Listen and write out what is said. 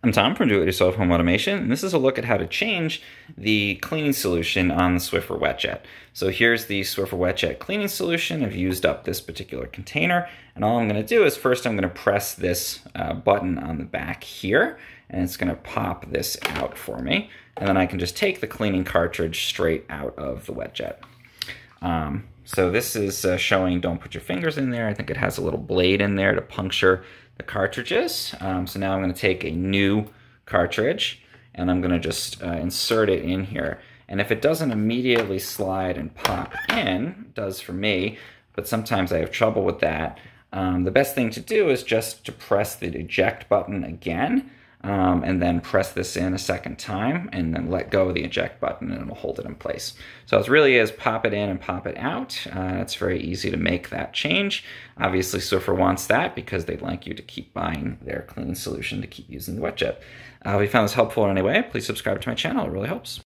I'm Tom from Do It Yourself Home Automation, and this is a look at how to change the cleaning solution on the Swiffer WetJet. So here's the Swiffer WetJet cleaning solution. I've used up this particular container, and all I'm going to do is first I'm going to press this uh, button on the back here, and it's going to pop this out for me, and then I can just take the cleaning cartridge straight out of the WetJet. Um, so this is uh, showing don't put your fingers in there. I think it has a little blade in there to puncture the cartridges. Um, so now I'm going to take a new cartridge and I'm going to just uh, insert it in here. And if it doesn't immediately slide and pop in, does for me, but sometimes I have trouble with that, um, the best thing to do is just to press the eject button again um, and then press this in a second time and then let go of the eject button and it'll hold it in place. So it really is pop it in and pop it out. Uh, it's very easy to make that change. Obviously Swiffer wants that because they'd like you to keep buying their cleaning solution to keep using the WetJet. Uh, if you found this helpful in any way, please subscribe to my channel. It really helps.